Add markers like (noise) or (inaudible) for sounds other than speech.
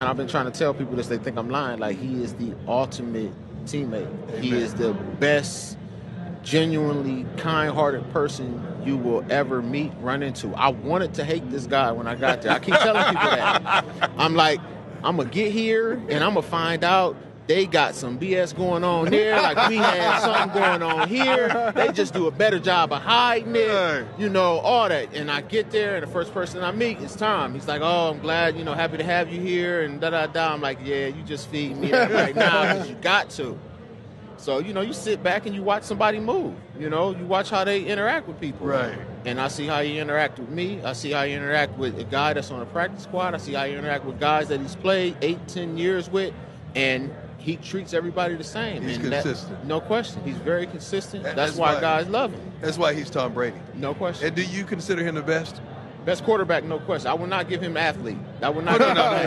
And I've been trying to tell people this, they think I'm lying. Like, he is the ultimate teammate. He is the best, genuinely kind hearted person you will ever meet, run into. I wanted to hate this guy when I got there. I keep telling people that. (laughs) I'm like, I'm going to get here and I'm going to find out they got some BS going on there. Like we had (laughs) something going on here. They just do a better job of hiding it. You know, all that. And I get there and the first person I meet is Tom. He's like, Oh, I'm glad, you know, happy to have you here and da da da. I'm like, Yeah, you just feed me right now because you got to. So, you know, you sit back and you watch somebody move. You know, you watch how they interact with people. Right. And I see how you interact with me. I see how you interact with a guy that's on a practice squad. I see how you interact with guys that he's played eight, ten years with. And he treats everybody the same. He's and that- consistent. no question. He's very consistent. That's, that's why, why- guys love him. That's why he's Tom Brady. No question. And do you consider him the best? Best quarterback, no question. I will not give him athlete. I will not No, no, give him no.